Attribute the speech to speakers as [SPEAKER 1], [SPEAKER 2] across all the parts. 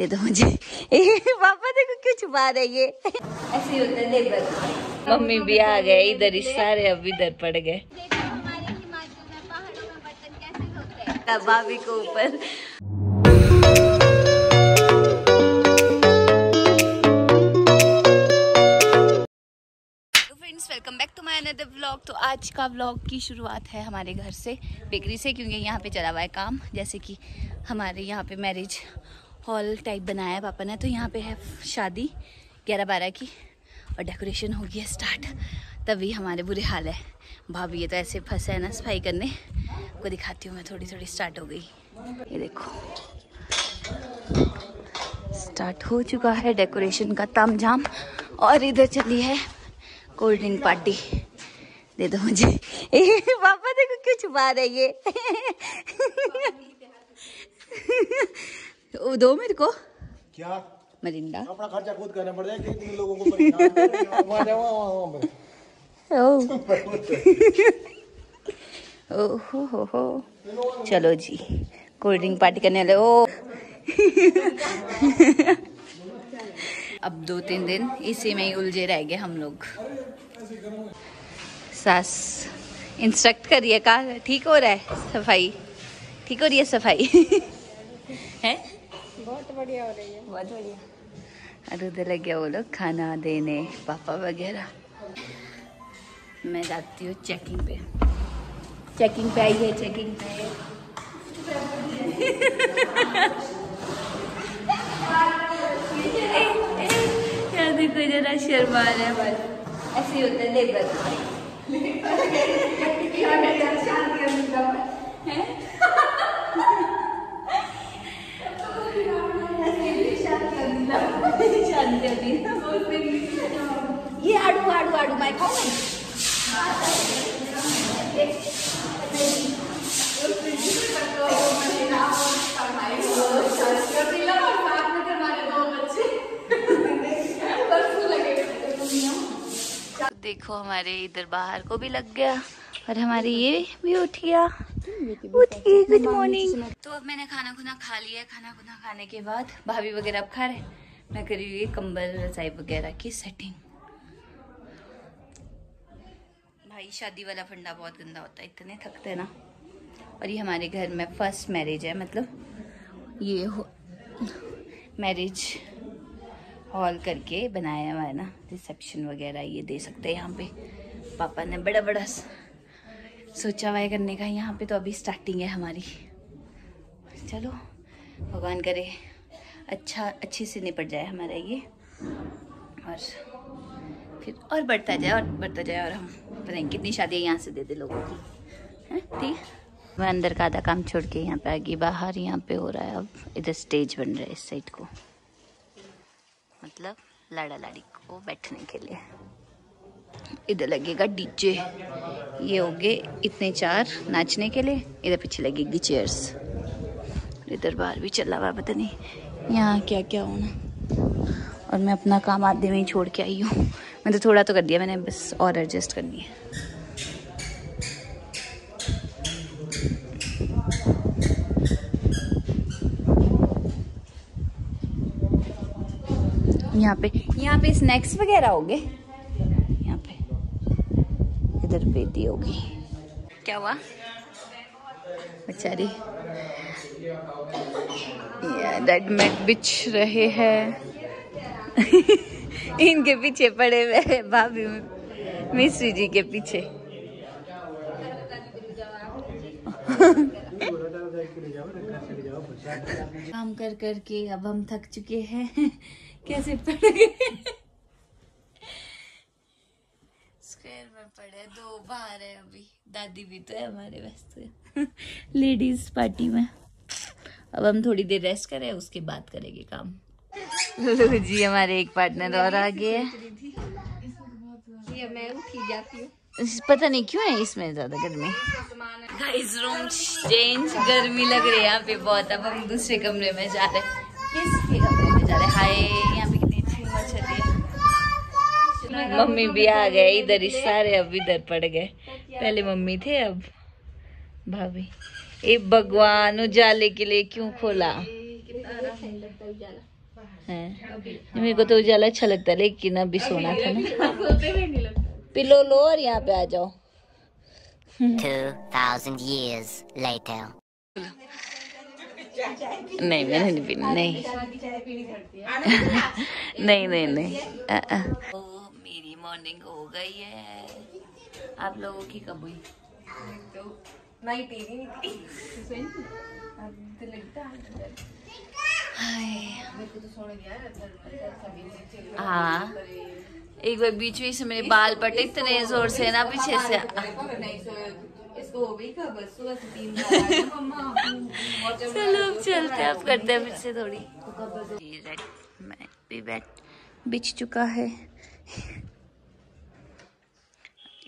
[SPEAKER 1] दे दो मुझे। पापा देखो क्यों छुपा रहे ये? ऐसे ही होता है देख मम्मी भी आ गए इधर ही सारे अब इधर पड़ गए। भाभी को ऊपर। Welcome back to my another vlog तो आज का व्लॉग की शुरुआत है हमारे घर से बेकरी से क्योंकि यहाँ पे चला हुआ है काम। जैसे कि हमारे यहाँ पे मैरिज हॉल टाइप बनाया है पापा ने तो यहाँ पे है शादी ग्यारह बारह की और डेकोरेशन हो गई है स्टार्ट। तभी हमारे बुरे हाल है। भाभी ये तो ऐसे फंसे है ना सफ़ाई करने। को दिखाती हूँ मैं थोड़ी थोड़ी स्टार्ट हो गई। ये देखो। स्टार्ट हो चुका है डेकोरेशन का ताम झाम और इधर चली है कोल्ड ड्रिंक पार्टी दे दो मुझे। पापा देखो क्यों छुपा रहे ये? दो मेरे को।
[SPEAKER 2] क्या?
[SPEAKER 1] मरिंडा
[SPEAKER 2] अपना खर्चा खुद करना पड़ जाएगा कितने लोगों को रहे हो?
[SPEAKER 1] हो हो हो। चलो जी कोल्ड ड्रिंक पार्टी करने वाले ओ अब दो तीन दिन इसी में ही उलझे रह गए हम लोग। सास इंस्ट्रक्ट करिए का ठीक हो रहा है सफ़ाई? ठीक हो रही है सफ़ाई? है?
[SPEAKER 3] बहुत बढ़िया हो रही है।
[SPEAKER 1] बहुत बढ़िया। और उधर लग गया वो लोग खाना देने पापा वगैरह। मैं जाती हूँ चेकिंग पे। चेकिंग पे आई है चेकिंग पे यार देखो जरा शर्मा रहे हैं बस। ऐसे ही होता है देख शांति ये आड़ू आड़ू आड़ू मैं खाऊँगा देखो हमारे इधर बाहर को भी लग गया और हमारे ये भी उठ गया। उठ गई गुड मॉर्निंग तो अब मैंने खाना खुना खा लिया। खाना खुना खाने के बाद भाभी वगैरह अब खा रहे मैं करी हुई कंबल रजाई वगैरह की सेटिंग भाई शादी वाला फंडा बहुत गंदा होता है इतने थकते ना। और ये हमारे घर में फ़र्स्ट मैरिज है मतलब ये मैरिज हॉल करके बनाया हुआ है ना रिसेप्शन वगैरह ये दे सकते हैं यहाँ पे। पापा ने बड़ा बड़ा सोचा हुआ है करने का, यहाँ पे तो अभी स्टार्टिंग है हमारी। चलो, भगवान करे अच्छा अच्छे से निपट जाए हमारा ये, और फिर और बढ़ता जाए, और बढ़ता जाए, और हम बताएँगे, कितनी शादियाँ यहाँ से दे दे लोगों की। हैं, ठीक मैं अंदर का आधा काम छोड़ के यहाँ पे आ गई, बाहर यहाँ पे हो रहा है, अब इधर स्टेज बन रहा है इस साइड को। मतलब लाड़ा लाड़ी को बैठने के लिए। इधर लगेगा डीजे। ये हो गए इतने चार नाचने के लिए। इधर पीछे लगेगी चेयर्स। इधर बाहर भी चला हुआ पता नहीं यहाँ क्या क्या होना। और मैं अपना काम आधे में ही छोड़ के आई हूँ। मैं तो थोड़ा तो कर दिया, मैंने बस और एडजस्ट करनी है। यहाँ पे यहाँ पे स्नैक्स वगैरह होंगे? यहाँ पे। इधर बेटी होगी। क्या हुआ? बेचारी। रेडमेड बिछ रहे हैं। इनके पीछे पड़े हुए भाभी मिश्री जी के पीछे। काम कर कर के अब हम थक चुके हैं। कैसे पड़ गए स्क्वायर में पड़े दो बाहर है अभी। दादी भी तो है हमारे वास्ते लेडीज़ पार्टी में। अब हम थोड़ी देर रेस्ट करें उसके बाद करेंगे काम। लो जी हमारे एक पार्टनर और आ गए हैं।
[SPEAKER 3] ये मैं उठी जाती हूँ।
[SPEAKER 1] इस- पता नहीं क्यों है इसमें ज़्यादा गर्मी। गाइस रूम चेंज गर्मी लग रही है यहाँ पे बहुत। अब हम दूसरे कमरे में जा रहे हैं। किसके कमरे में जा रहे हैं? हाय यहाँ पे कितनी अच्छी हवा चल रही है मम्मी भी आ गए इधर ही सारे अब इधर पड़ गए। पहले मम्मी थे अब भाभी। ए भगवान उजाले के लिए क्यों खोला?
[SPEAKER 3] अच्छा
[SPEAKER 1] है? मेरे को तो उजाला अच्छा लगता है लेकिन अभी सोना था ना। पिलो लो और यहाँ पे आ जाओ।
[SPEAKER 4] 2,000 years later.
[SPEAKER 1] नहीं मैंने नहीं पीनी नहीं। नहीं नहीं नहीं। मॉर्निंग हो गई है। आप लोगों की कब हुई हाय। हाँ एक बार बीच में से मेरे बाल पटे इतने ज़ोर से ना पीछे से। चलो अब चलते हैं अब करते हैं फिर से थोड़ी मैं भी बैठ बिछ चुका है।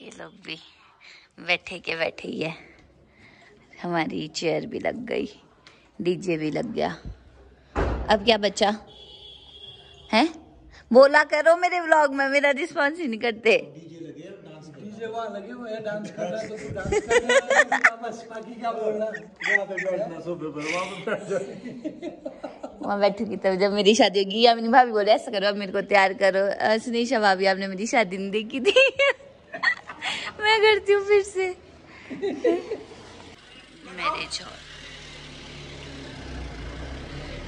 [SPEAKER 1] ये लोग भी बैठे के बैठे ही है। हमारी चेयर भी लग गई डीजे भी लग गया। अब क्या बचा? है? बोला करो मेरे व्लॉग में मेरा रिस्पॉन्स ही नहीं करते।
[SPEAKER 2] डीजे वहाँ लगे हुए डांस कर रहे तो वहाँ
[SPEAKER 1] बैठूँगी तब जब मेरी शादी होगी या मेरी भाभी बोले ऐसा करो अब मेरे को तैयार करो। सुनीशा भाभी आपने मेरी शादी नहीं देखी थी। मैं करती हूँ फिर से। Marriage hall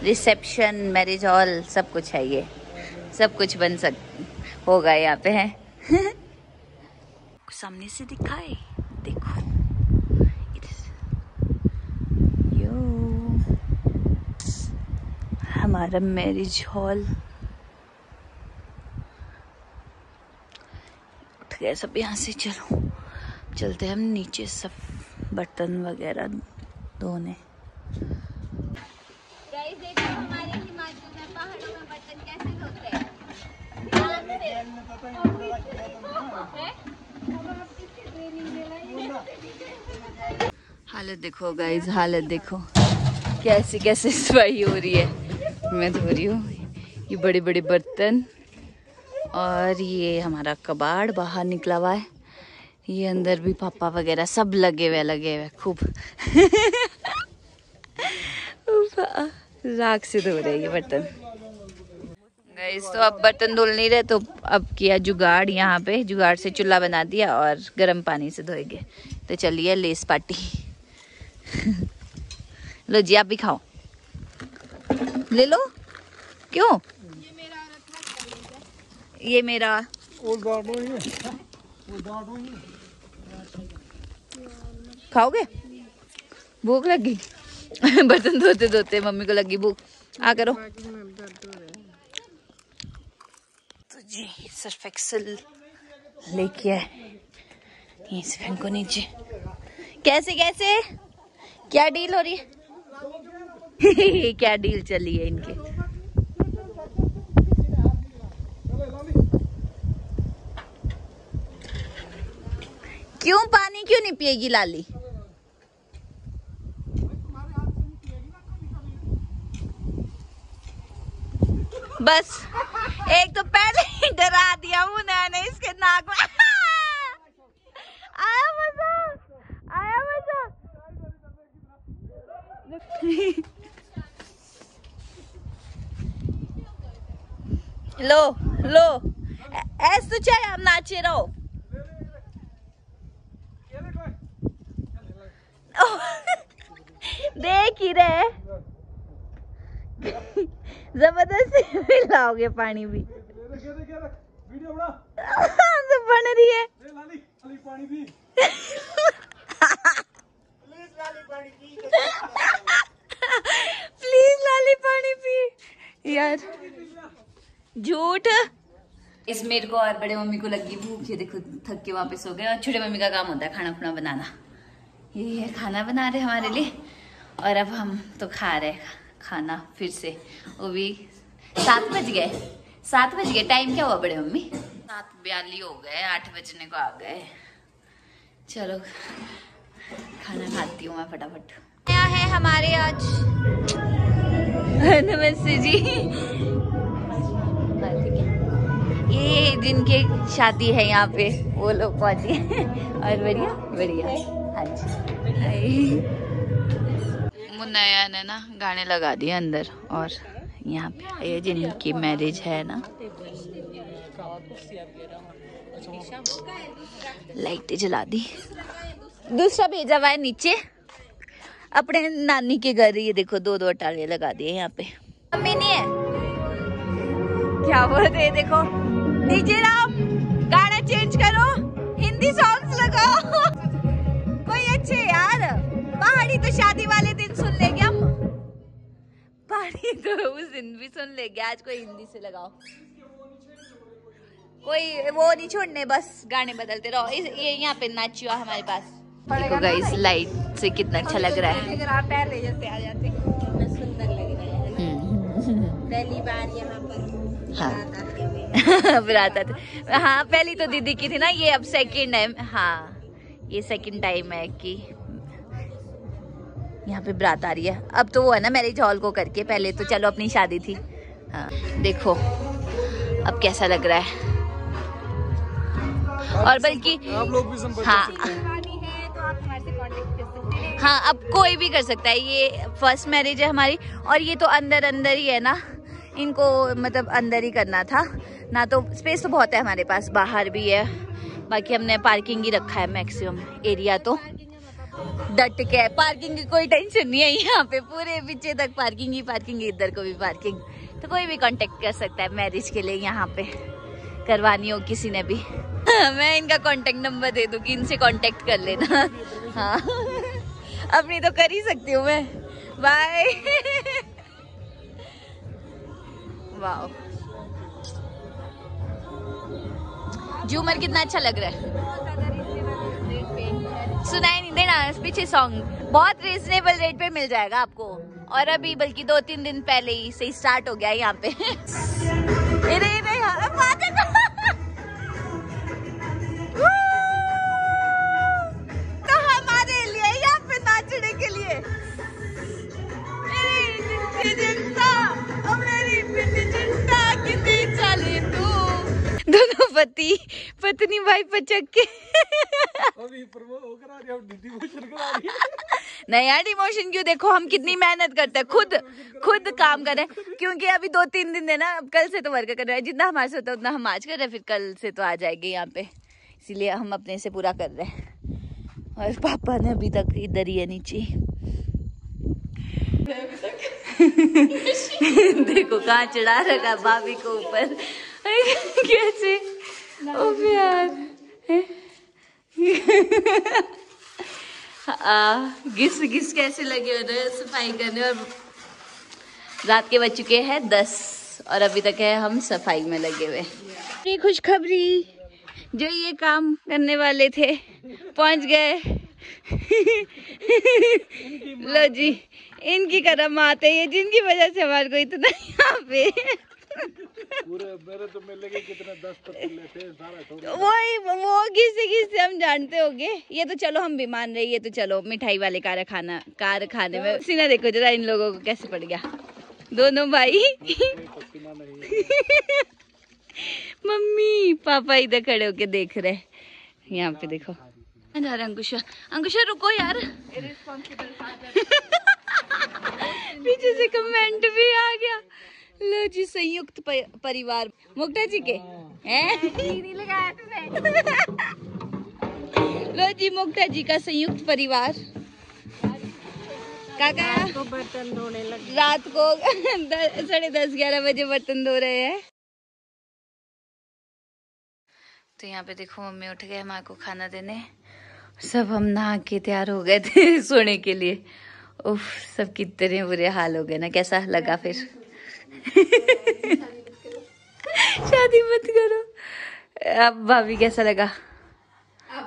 [SPEAKER 1] reception marriage hall सब कुछ है ये। सब कुछ बन सक, होगा यहाँ पे, है? सामने से दिखाए, देखो। यो। हमारा मैरिज हॉल उठ गए सब यहाँ से चलो। चलते हम नीचे सब बर्तन वगैरह धोने? हालत देखो गाइज़ हालत देखो। कैसे कैसे सफ़ाई हो रही है। मैं धो रही हूँ। ये बड़े बड़े बर्तन और ये हमारा कबाड़ बाहर निकला हुआ है। ये अंदर भी पापा वगैरह सब लगे हुए लगे हुए खूब। राख से धो रहे हैं ये बर्तन। गाइस तो अब बर्तन धुल नहीं रहे तो अब किया जुगाड़ यहाँ पे। जुगाड़ से चूल्हा बना दिया और गर्म पानी से धोएँगे। तो चलिए लेस पार्टी। लो जी आप भी खाओ। ले लो। क्यों? ये मेरा
[SPEAKER 2] डांटो ही।
[SPEAKER 1] खाओगे? भूख लगी? बर्तन धोते धोते मम्मी को लगी भूख। आ करो। तो जी, सर्फ एक्सल लेके आए। यहीं से फेंको नीचे। कैसे कैसे? क्या डील हो रही है? क्या डील चली है इनके? क्यों पानी क्यों नहीं पिएगी लाली? बस, एक तो पहले ही डरा दिया उन्होंने इसके नाक में। आया मज़ा आया मज़ा। लो लो ऐसे तो चाहे आप नाचे रहो। देख ही रहे। ज़बरदस्ती मिलाओगे पानी भी। तो बन रही है। प्लीज़ लाली पानी पी। यार, झूठ। इस मेरे को और बड़े मम्मी को लगी भूख। ये देखो, थक के वापस हो गए और छोटे मम्मी का काम होता है खाना खुना बनाना। ये है खाना बना रहे हमारे लिए। और अब हम तो खा रहे खाना फिर से। वो भी सात बज गए। सात बज गए। टाइम क्या हुआ बड़े मम्मी? सात बयाली हो गए आठ बजने को आ गए। चलो खाना खाती हूँ मैं फटाफट। आया है हमारे आज? नमस्ते जी। ये जिनके शादी है यहाँ पे वो लोग पहुँचे और बढ़िया बढ़िया। हाँ जी। हाय। मुन्ना ने ना गाने लगा दिए अंदर और यहाँ पे ये जिनकी मैरिज है ना। लाइटें जला दी। दूसरा भेजा हुआ है नीचे। अपने नानी के घर ये देखो, दो दो अटाले लगा दिए यहाँ पे। मम्मी नहीं है। क्या बोलते हैं देखो। डीजे राम, गाना चेंज करो। हिंदी सॉन्ग्स लगाओ। अच्छे यार। पहाड़ी तो शादी वाले दिन सुन लेंगे हम। पहाड़ी तो उस दिन भी सुन लेंगे। आज कोई हिंदी से लगाओ। कोई वो नहीं छोड़ने बस गाने बदलते रहो। इस, ये यहाँ पे नाचियो हमारे पास। देखो गाइस लाइट से कितना अच्छा लग रहा है।
[SPEAKER 3] अगर आप पहले जैसे आ जाते। सुंदर लग रहा है।
[SPEAKER 1] हम्म,
[SPEAKER 3] पहली बार यहाँ पर
[SPEAKER 1] हाँ।
[SPEAKER 3] आते हुए।
[SPEAKER 1] हाँ पहली तो दीदी की थी ना ये अब सेकंड है। हाँ। ये सेकंड टाइम है कि यहाँ पे बरात आ रही है। अब तो वो है ना मैरिज हॉल को करके पहले तो चलो अपनी शादी थी। हाँ देखो अब कैसा लग रहा है। और बल्कि
[SPEAKER 2] आप लोग भी
[SPEAKER 1] हाँ
[SPEAKER 3] है। तो हैं।
[SPEAKER 1] हाँ अब कोई भी कर सकता है। ये फ़र्स्ट मैरिज है हमारी और ये तो अंदर अंदर ही है ना। इनको मतलब अंदर ही करना था। ना तो स्पेस तो बहुत है हमारे पास बाहर भी है। बाकी हमने पार्किंग ही रखा है मैक्सिमम एरिया तो। डट के, पार्किंग की कोई टेंशन नहीं है यहाँ पे, पूरे पीछे तक पार्किंग ही पार्किंग, इधर को भी पार्किंग। तो कोई भी कांटेक्ट कर सकता है मैरिज के लिए यहाँ पे। करवानी हो किसी ने भी। मैं इनका कांटेक्ट नंबर दे दूँगी, इनसे कांटेक्ट कर लेना। हाँ। अपनी तो कर ही सकती हूँ मैं। बाय वाओ झूमर कितना अच्छा लग रहा है? सुनाई नहीं देना पीछे सॉन्ग बहुत रिजनेबल रेट पे मिल जाएगा आपको। और अभी बल्कि दो तीन दिन पहले ही से स्टार्ट हो गया यहाँ पे। पति पत्नी भाई पचक के।
[SPEAKER 2] अभी प्रमो वो करा रही डिमोशन करा रही है।
[SPEAKER 1] नहीं यार डिमोशन क्यों? देखो हम कितनी मेहनत करते हैं खुद खुद काम कर रहे हैं। क्योंकि अभी दो तीन दिन है ना अब कल से तो वर्क कर रहे हैं। जितना हमारे से होता है उतना हम आज कर रहे हैं फिर कल से तो आ जाएँगे यहाँ पे। इसीलिए हम अपने से पूरा कर रहे हैं। और पापा ने अभी तक इधर ही है नीचे। देखो कहाँ चढ़ा रखा भाभी को ऊपर। कैसे? ओ प्यार आ, घिस घिस कैसे लगे हो रहे सफ़ाई करने? और रात के बज चुके हैं दस और अभी तक है हम सफ़ाई में लगे हुए। ये खुशखबरी। जो ये काम करने वाले थे पहुँच गए। लो जी इनकी करम आते हैं जिनकी वजह से हमारे को इतना यहाँ पे
[SPEAKER 2] पूरे मेरे तो मिल गए कितने दस पतीले थे सारा
[SPEAKER 1] वही वो घिसे घिसे हम जानते होंगे। ये तो चलो हम भी मान रहे ये तो चलो मिठाई वाले कारखाना कारखाने में। सीना देखो जरा इन लोगों को कैसे पड़ गया। दोनों भाई। मम्मी पापा इधर खड़े होके देख रहे यहाँ पे देखो। अरे अंकुशा अंकुशा रुको यार। पीछे से कमेंट भी आ गया। लो जी संयुक्त परिवार। मुक्ता जी के? हैं? लो जी मुक्ता जी का संयुक्त परिवार। काका?
[SPEAKER 3] बर्तन धोने लगे।
[SPEAKER 1] रात को साढ़े दस ग्यारह बजे बर्तन धो रहे हैं। तो यहाँ पे देखो मम्मी उठ गए माँ को खाना देने। सब हम नहा के तैयार हो गए थे सोने के लिए। उफ सब कितने बुरे हाल हो गए ना। कैसा लगा फिर? शादी मत करो। अब भाभी कैसा लगा?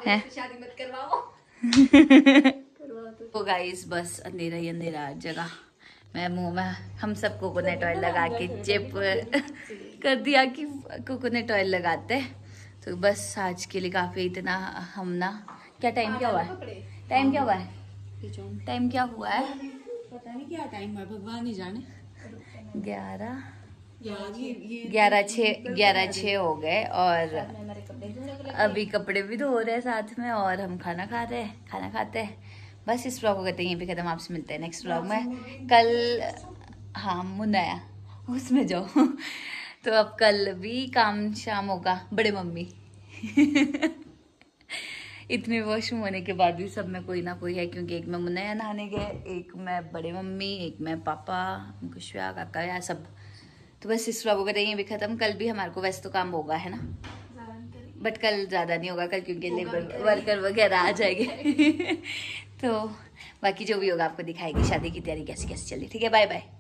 [SPEAKER 1] है?
[SPEAKER 3] शादी मत करवाओ।
[SPEAKER 1] तो गाइस बस अंधेरा ही अंधेरा जगह। मैं मुँह में हम सब कोकोनट ऑयल लगा के चिप कर दिया कि कोकोनट ऑयल लगाते हैं। तो बस आज के लिए काफ़ी इतना हम ना क्या टाइम क्या हुआ है? टाइम क्या हुआ है? टाइम क्या हुआ है?
[SPEAKER 3] पता नहीं क्या टाइम है भगवान ही जाने।
[SPEAKER 1] ग्यारह। ग्यारह छः ग्यारह छः हो गए और अभी कपड़े भी धो रहे हैं साथ में और हम खाना खा रहे हैं खाना खाते हैं। बस इस ब्लॉग को करते हैं ये भी खत्म आपसे मिलते हैं नेक्स्ट ब्लॉग में। कल हाँ मुन्नाया उसमें जाओ। तो अब कल भी काम शाम होगा बड़े मम्मी। इतने वॉशरूम होने के बाद भी सब में कोई ना कोई है क्योंकि एक में मुन्ना नहाने गए एक में बड़े मम्मी एक में पापा खुशवा काका या सब। तो बस इस व्लॉग को करेंगे भी खत्म। कल भी हमारे को वैसे तो काम होगा है ना? बट कल ज़्यादा नहीं होगा कल क्योंकि लेबर वर्कर वगैरह आ जाएँगे। तो बाकी जो भी होगा आपको दिखाएगी शादी की तैयारी कैसी कैसी चली ठीक है बाय बाय